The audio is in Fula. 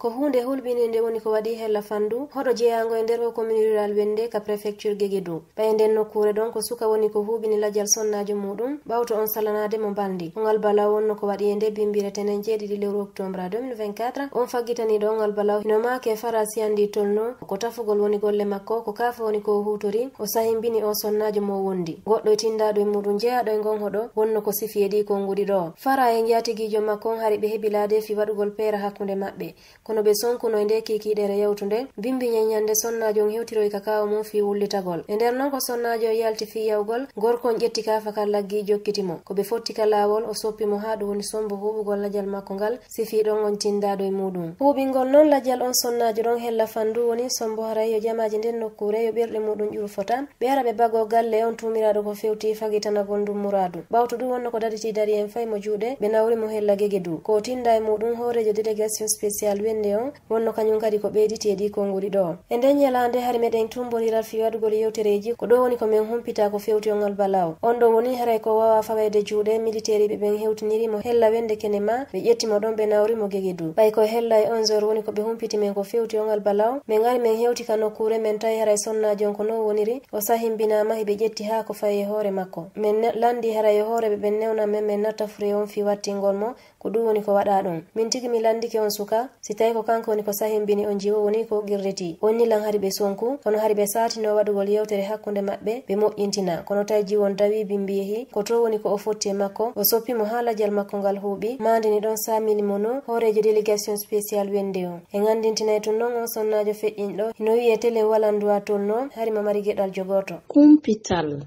ko hunde hulɓininde woni ko waɗi hella fandu hoɗo jeeyago e nder o commune rural wende ka préfecture guégue ɓaye nden nokkure ɗon ko suka woni ko huɓini lajal sonnajo muɗum ɓawto on salanade mo baldi ongal bala wonno ko waɗi e nde bimbiretenen jeeɗiɗi lewru octobre 2024 on faggitaniɗo ongal bala hinomake e fara siyandi tolno ko tafugol woni golle makko ko kafa woni ko hutori o sahimbini o sonnajo mo wondi. Goɗɗo e tindaɗo e muɗum jeeyaɗo e gon hoɗo wonno ko sifi e ɗi konguɗi ɗo. Fara e jatiguijo makko on hari ɓe heeɓi laade fi waɗugol peera hakkude maɓɓe. Kono ɓe sonkuno e nde kikiɗere yewtude bimbi ñeñande sonnajo on hewtiroy kakawo mum fi wullitagol e nder noon ko sonnajo o yalti fi yawgol gorkon ƴetti kafa kal laggi jokkitimo. Ko ɓe fottika lawol o soppimo ha ɗum woni sombo huɓugol ladial makko ngal sifi ɗon on tindaɗo e muɗum. Huɓingol noon ladial on sonnajo ɗon hella fandu woni sombo haray yo jamaji nden nokkure yo ɓerɗe muɗum ƴuru fota ɓe ara ɓe bago galle on tumiraɗo ko fewti fagitanagol ndum muradu ɓawto ɗum wonno ko daditi dari en fay mo juuɗe ɓe nawrimo hella guegue du. Ko tinda e muɗum hoorejo délégation spécial ɓangal wende on wonno kañum kadi ko ɓeyditi e ɗi konnguri ɗo. E nden ñalande hari meɗen tumbodiral fi waɗugol yewtereji ko ɗo woni komin humpita ko fewti ongal balaw. On ɗo woni haray ko wawa fawede juuɗe militaire ɓe ɓen hewtinirimo hella wende kene ma ɓe ƴettimo ɗon ɓe nawrimo gegidu ɓay ko hella e on zor woni koɓe humpiti men ko fewti ongal balaw. Min gari min hewti ka nokkure men tawi haray sonnaji on ko no woniri o sahimbinama heɓe ƴetti ha ko fayi e hoore makko. Min landi haray e hooreɓe ɓen newna men min natta fure on fi wattingol mo ko ɗum woni ko waɗa ɗum. Min tigi mi landike on suka si tawi ko kanko woni ko sahimbini on jiwo woni ko qirreti on nilan hari ɓe sonku kono hari ɓe satino waɗugol yewtere hakkude maɓɓe ɓe moƴƴintina kono tawi jiwon dawi bimbi yehi ko to woni ko o fotti e makko o soppimo ha ladial makko ngal huuɓi mandini ɗon saminimo no hoorejo délégation spécial wende o e gandintinay tun noon on sonnajo feƴƴinɗo hino wiye télé walanduwa tolno hari mamari gueɗal jogoto. Kumpital